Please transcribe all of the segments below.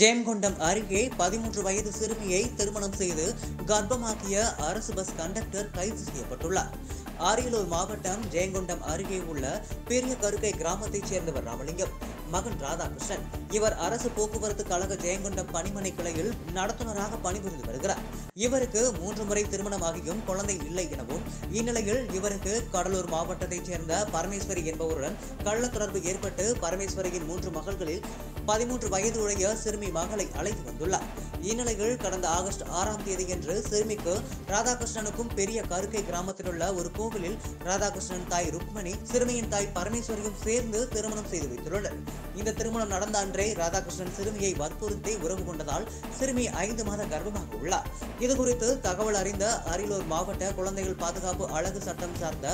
ஜெயங்கொண்டம் அருகே பதிமூன்று வயது சிறுமியை திருமணம் செய்து கர்ப்பமாக்கிய அரசு பஸ் கண்டக்டர் கைது செய்யப்பட்டுள்ளார். அரியலூர் மாவட்டம் ஜெயங்கொண்டம் அருகே உள்ள பெரிய கருக்கை கிராமத்தைச் சேர்ந்தவர் ராமலிங்கம். மகன் ராதாகிருஷ்ணன். இவர் அரசு போக்குவரத்து கழக ஜெயங்கொண்டம் பணிமனை கிளையில் நடத்துனராக பணிபுரிந்து வருகிறார். இவருக்கு மூன்று முறை திருமணமாகியும் குழந்தை இல்லை எனவும் இந்நிலையில் இவருக்கு கடலூர் மாவட்டத்தைச் சேர்ந்த பரமேஸ்வரி என்பவருடன் கள்ள தொடர்பு ஏற்பட்டு பரமேஸ்வரியின் மூன்று மகள்களில் பதிமூன்று வயதுடைய சிறுமி மகளை அழைத்து வந்துள்ளார். இந்நிலையில் கடந்த ஆகஸ்ட் ஆறாம் தேதியன்று சிறுமிக்கு ராதாகிருஷ்ணனுக்கும் பெரிய கருக்கை கிராமத்தில் உள்ள ஒரு கோவிலில் ராதாகிருஷ்ணன் தாய் ருக்மணி சிறுமியின் தாய் பரமேஸ்வரியும் சேர்ந்து திருமணம் செய்து வைத்துள்ளனர். இந்த திருமணம் நடந்த அன்றே ராதாகிருஷ்ணன் சிறுமியை வற்புறுத்தி உறவு கொண்டதால் சிறுமி ஐந்து மாத கர்ப்பமாக உள்ளார். இதுகுறித்து தகவல் அறிந்த அரியலூர் மாவட்ட குழந்தைகள் பாதுகாப்பு அழகு சட்டம் சார்ந்த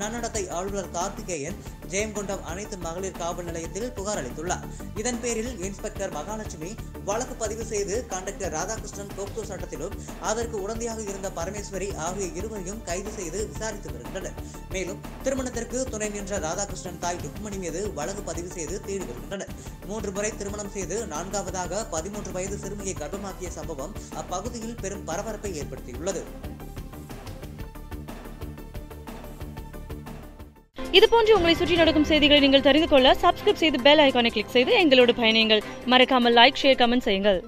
நன்னடத்தை ஆளுநர் கார்த்திகேயன் ஜெயங்கொண்டம் அனைத்து மகளிர் காவல் நிலையத்தில் புகார் அளித்துள்ளார். இதன் பேரில் இன்ஸ்பெக்டர் மகாலட்சுமி வழக்கு பதிவு செய்து கண்டக்டர் ராதாகிருஷ்ணன் போக்சோ சட்டத்திலும் அதற்கு உடந்தையாக இருந்த பரமேஸ்வரி ஆகிய இருவரையும் கைது செய்து விசாரித்து வருகின்றனர் மேலும் திருமணத்திற்கு துணை நின்ற ராதாகிருஷ்ணன் தாய் ருக்மணி மீது வழக்கு பதிவு செய்து தேடி வருகின்றனர். மூன்று முறை திருமணம் செய்து நான்காவதாக பதிமூன்று வயது சிறுமியை கர்ப்பமாக்கிய சம்பவம் அப்பகுதியில் பெரும் பரபரப்பை ஏற்படுத்தியுள்ளது. இது போன்று உங்களை சுற்றி நடக்கும் செய்திகளை நீங்கள் தெரிந்து கொள்ள சப்ஸ்கிரைப் செய்து பெல் ஐக்கானை கிளிக் செய்து எங்களோடு பயணியுங்கள். மறக்காமல் லைக் ஷேர் கமெண்ட் செய்யுங்கள்.